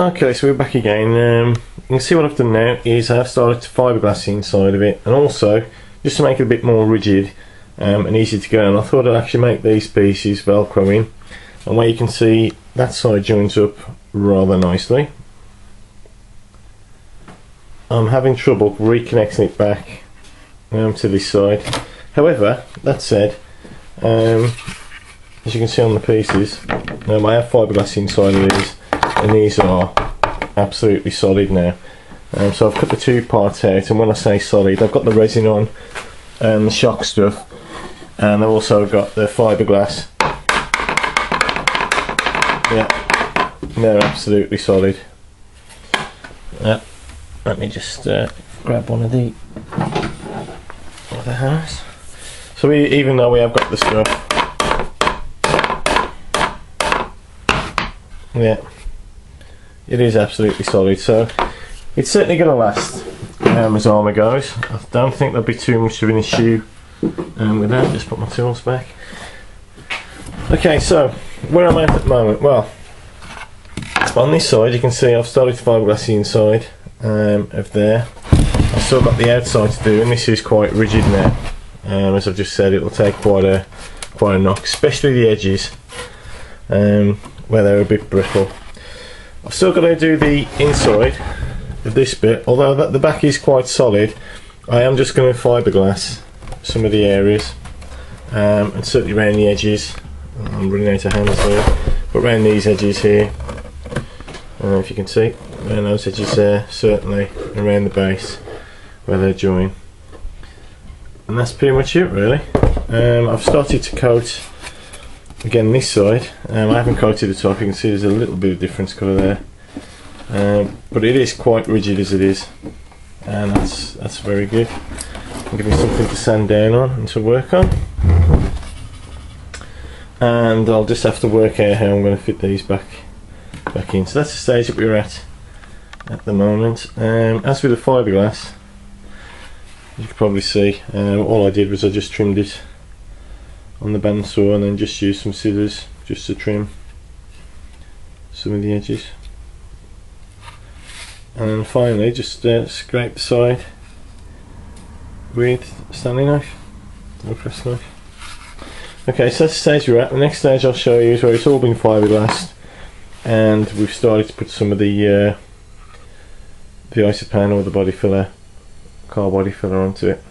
Okay, so we're back again. Um, you can see what I've done now is I've started to fiberglass the inside of it, and also just to make it a bit more rigid um, and easy to go. And I thought I'd actually make these pieces Velcro in, and where you can see that side joins up rather nicely. I'm having trouble reconnecting it back um, to this side. However, that said, um, as you can see on the pieces, um, I have fiberglass inside of these and these are absolutely solid now. Um, so I've cut the two parts out and when I say solid I've got the resin on and the shock stuff and I've also got the fiberglass. Yeah, they're absolutely solid. Yeah. Let me just uh, grab one of the of the hammers. So we, even though we have got the stuff, yeah, it is absolutely solid. So it's certainly going to last um, as armour goes. I don't think there'll be too much of an issue um, with that. Just put my tools back. Okay, so where am I at the moment? Well, on this side you can see I've started to fiberglass the inside um, of there. I've still got the outside to do, and this is quite rigid now. Um, as I've just said, it'll take quite a quite a knock, especially the edges um, where they're a bit brittle. I've still got to do the inside of this bit, although the back is quite solid. I am just going to fiberglass some of the areas, um, and certainly around the edges. I'm running out of hands here, but around these edges here, uh, if you can see, around those edges there, certainly around the base where they join. And that's pretty much it really. Um, I've started to coat again this side. Um, I haven't coated the top, you can see there's a little bit of difference colour there. Um, but it is quite rigid as it is. And that's that's very good. I'm giving something to sand down on and to work on. And I'll just have to work out how I'm going to fit these back back in. So that's the stage that we're at at the moment. Um, as with the fiberglass, you can probably see, um, all I did was I just trimmed it on the bandsaw and then just use some scissors just to trim some of the edges. And then finally just uh, scrape the side with Stanley knife or press knife. Okay, so that's the stage we're at. The next stage I'll show you is where it's all been fiberglassed and we've started to put some of the uh, the Isopon or the body filler car body filler onto it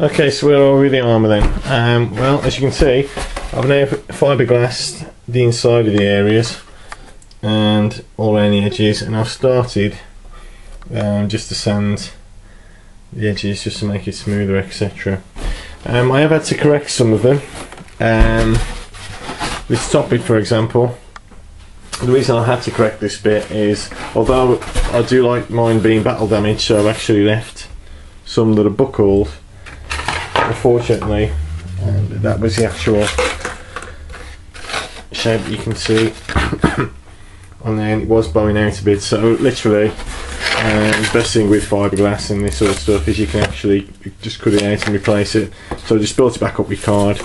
okay so where are we with the armour then? Um, well as you can see I've now fiberglassed the inside of the areas and all around the edges and I've started um, just to sand the edges just to make it smoother etc um, I have had to correct some of them. Um, this top bit for example the reason I had to correct this bit is although I do like mine being battle damaged so I've actually left some that are buckled unfortunately. And that was the actual shape you can see. On there and it was bowing out a bit so literally the best thing with fiberglass and this sort of stuff is you can actually just cut it out and replace it. So I just built it back up with card.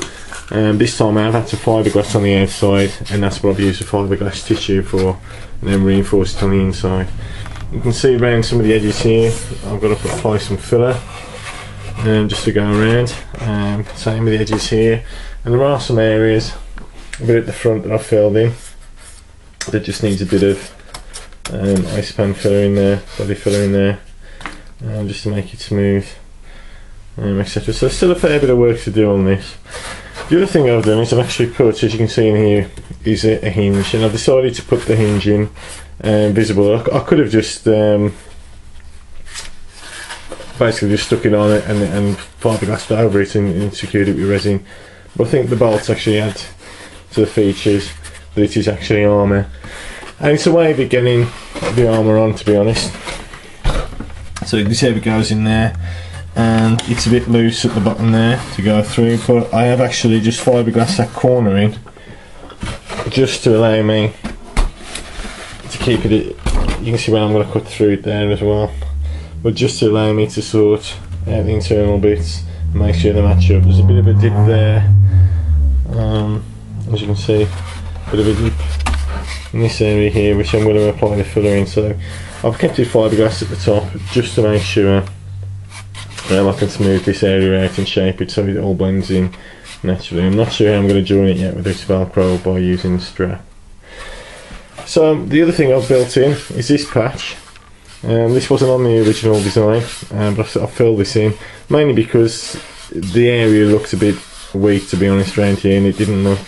Um, this time I've had some fiberglass on the outside and that's what I've used the fiberglass tissue for and then reinforced it on the inside. You can see around some of the edges here I've got to apply some filler um, just to go around. Um, same with the edges here and there are some areas a bit at the front that I've filled in that just needs a bit of um, pan filler in there, body filler in there um, just to make it smooth um, etc. So still a fair bit of work to do on this. The other thing I've done is I've actually put, as you can see in here, is a, a hinge, and I've decided to put the hinge in um, visible. I, I, could have just um, basically just stuck it on it and, and fiberglassed over it and, and secured it with resin. But I think the bolts actually add to the features that it is actually armour. And it's a way of getting the armour on, to be honest. So you can see how it goes in there and it's a bit loose at the bottom there to go through but I have actually just fiberglass that corner in just to allow me to keep it you can see where I'm going to cut through there as well but just to allow me to sort out the internal bits and make sure they match up there's a bit of a dip there um, as you can see a bit of a dip in this area here which I'm going to apply the filler in so I've kept it fiberglass at the top just to make sure um, I can smooth this area out and shape it so it all blends in naturally. I'm not sure how I'm going to join it yet with this velcro by using the strap. So the other thing I've built in is this patch. Um, this wasn't on the original design, um, but I filled this in mainly because the area looked a bit weak to be honest around here and it didn't look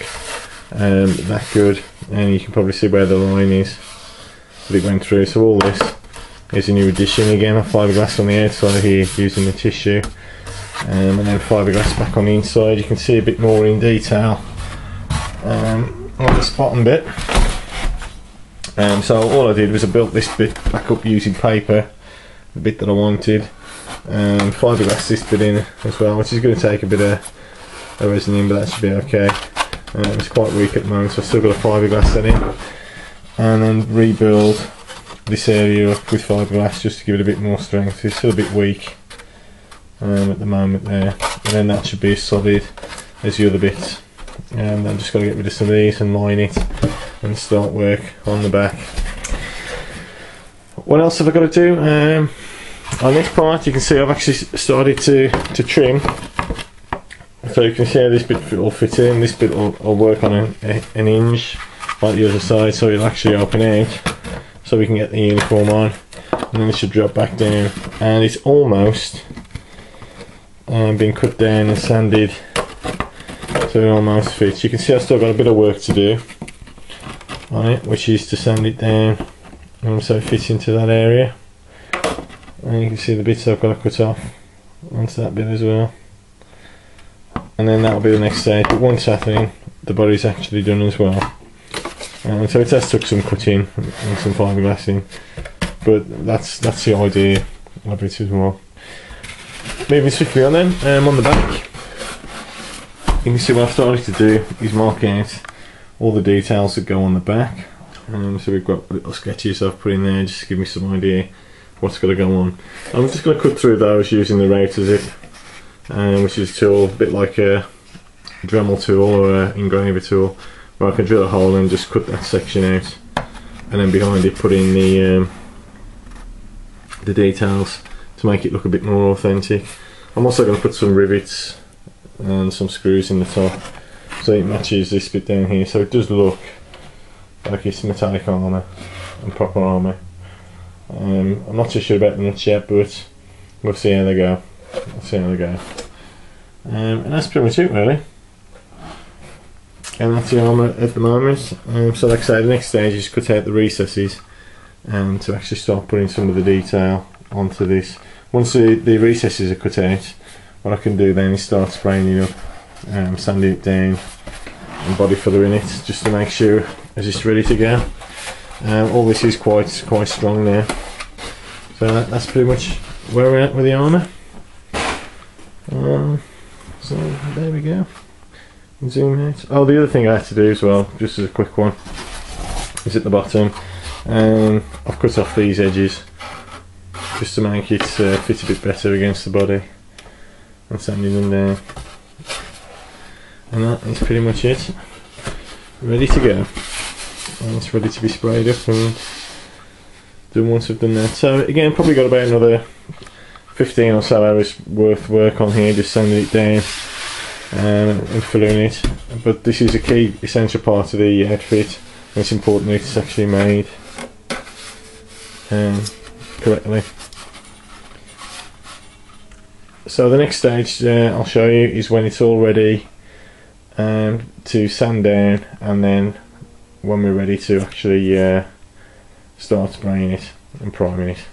um, that good. And you can probably see where the line is that it went through. So all this is a new addition again. Of fiberglass on the outside here using the tissue. Um, and then fiberglass back on the inside. You can see a bit more in detail um, on this bottom bit um, so all I did was I built this bit back up using paper the bit that I wanted um, fiberglass this bit in as well which is going to take a bit of a resin in but that should be okay. Um, it's quite weak at the moment so I've still got a fiberglass in. It and then rebuild this area up with fiberglass just to give it a bit more strength. It's still a bit weak um, at the moment there. And then that should be as solid as the other bits. And I'm just got to get rid of some of these and line it and start work on the back. What else have I got to do? Um, on this part you can see I've actually started to, to trim. So you can see how this bit will fit in. This bit will, will work on an, an hinge like the other side so it'll actually open out so we can get the uniform on. And then it should drop back down. And it's almost um, been cut down and sanded so it almost fits. You can see I've still got a bit of work to do on it which is to sand it down and so it fits into that area. And you can see the bits I've got to cut off onto that bit as well. And then that'll be the next stage but once happening the body's actually done as well. Um, so it has took some cutting and some fiberglass in but that's that's the idea of it as well. Moving swiftly on then um, on the back. You can see what I've started to do is mark out all the details that go on the back. Um, so we've got little sketches I've put in there just to give me some idea what's going to go on. I'm just going to cut through those using the RotoZip um, which is a tool a bit like a Dremel tool or an engraver tool where I can drill a hole and just cut that section out. And then behind it put in the um, the details to make it look a bit more authentic. I'm also going to put some rivets and some screws in the top so it matches this bit down here so it does look like it's metallic armour and proper armour. Um, I'm not too sure about the nuts yet but we'll see how they go. We'll see how they go. Um, and that's pretty much it really. And that's the armour at the moment. Um, so like I say the next stage is cut out the recesses and to actually start putting some of the detail onto this. Once the, the recesses are cut out what I can do then is start spraying it up um, sanding it down and body filler in it just to make sure it's just ready to go. Um, all this is quite quite strong now. So that, that's pretty much where we're at with the armour. Um, so there we go. Zoom out. Oh the other thing I had to do as well just as a quick one is at the bottom um, I've cut off these edges just to make it uh, fit a bit better against the body and sanding them down and that is pretty much it. Ready to go. And it's ready to be sprayed up and done once I've done that so again probably got about another 15 or so hours worth work on here just sanding it down um, and filling it. But this is a key essential part of the outfit and it's important that it's actually made um, correctly. So the next stage uh, I'll show you is when it's all ready um, to sand down and then when we're ready to actually uh, start spraying it and priming it